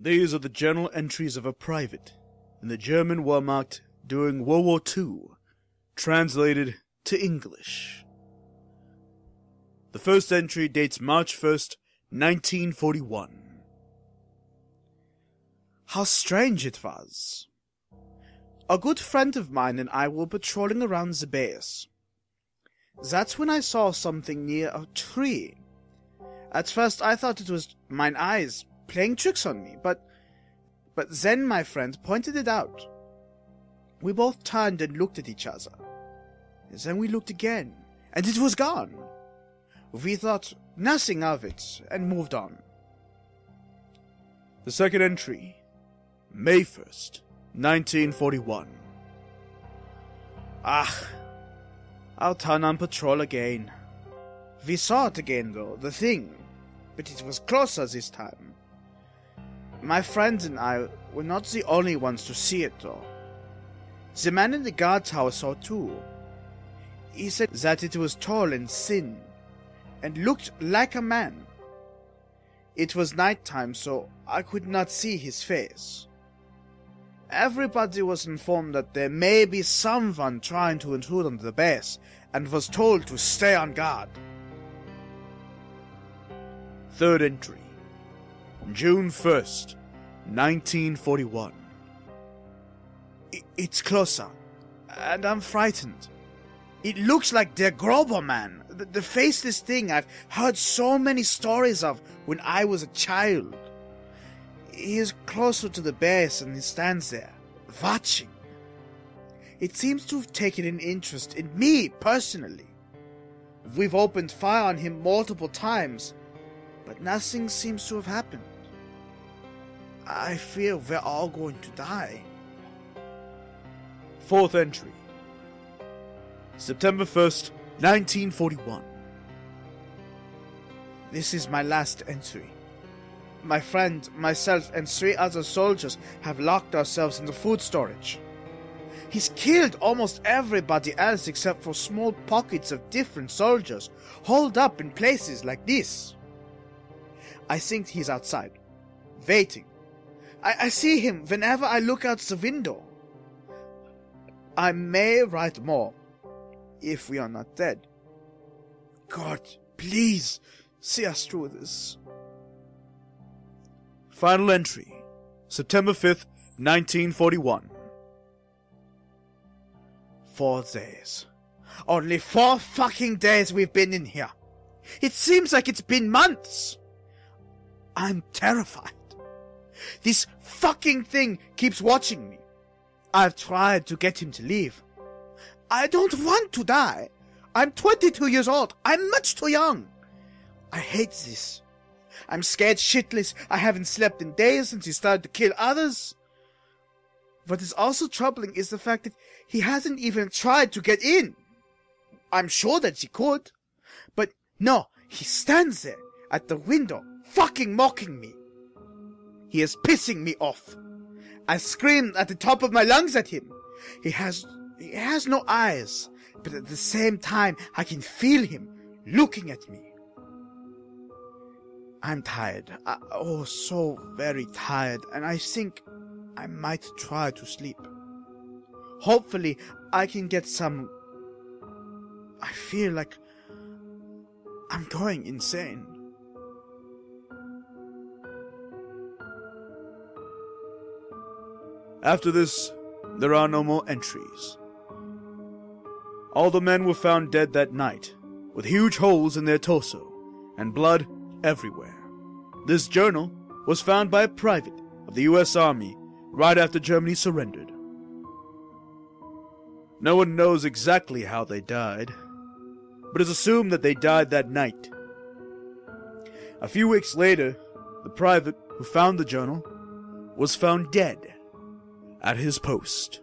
These are the journal entries of a private in the German Wehrmacht during World War II, translated to English. The first entry dates March 1st, 1941. How strange it was. A good friend of mine and I were patrolling around the base. That's when I saw something near a tree. At first I thought it was mine eyes playing tricks on me, but but then my friend pointed it out. We both turned and looked at each other. And Then we looked again, and it was gone. We thought nothing of it and moved on. The second entry, May 1st, 1941. Ah, I'll turn on patrol again. We saw it again, though, the thing, but it was closer this time. My friends and I were not the only ones to see it, though. The man in the guard tower saw too. He said that it was tall and thin, and looked like a man. It was night time, so I could not see his face. Everybody was informed that there may be someone trying to intrude on the base, and was told to stay on guard. Third entry June 1st, 1941. I- it's closer, and I'm frightened. It looks like the Grober man, the, the faceless thing I've heard so many stories of when I was a child. He is closer to the base and he stands there, watching. It seems to have taken an interest in me personally. We've opened fire on him multiple times, but nothing seems to have happened. I fear we're all going to die. Fourth entry September 1st, 1941. This is my last entry. My friend, myself, and three other soldiers have locked ourselves in the food storage. He's killed almost everybody else except for small pockets of different soldiers, holed up in places like this. I think he's outside, waiting. I, I see him whenever I look out the window. I may write more, if we are not dead. God, please, see us through this. Final entry, September 5th, 1941. Four days. Only four fucking days we've been in here. It seems like it's been months. I'm terrified. This fucking thing keeps watching me. I've tried to get him to leave. I don't want to die. I'm 22 years old. I'm much too young. I hate this. I'm scared shitless. I haven't slept in days since he started to kill others. What is also troubling is the fact that he hasn't even tried to get in. I'm sure that he could. But no, he stands there at the window, fucking mocking me. He is pissing me off. I screamed at the top of my lungs at him. He has he has no eyes, but at the same time I can feel him looking at me. I'm tired. I, oh, so very tired, and I think I might try to sleep. Hopefully, I can get some. I feel like I'm going insane. After this, there are no more entries. All the men were found dead that night, with huge holes in their torso, and blood everywhere. This journal was found by a private of the U.S. Army right after Germany surrendered. No one knows exactly how they died, but it's assumed that they died that night. A few weeks later, the private who found the journal was found dead at his post.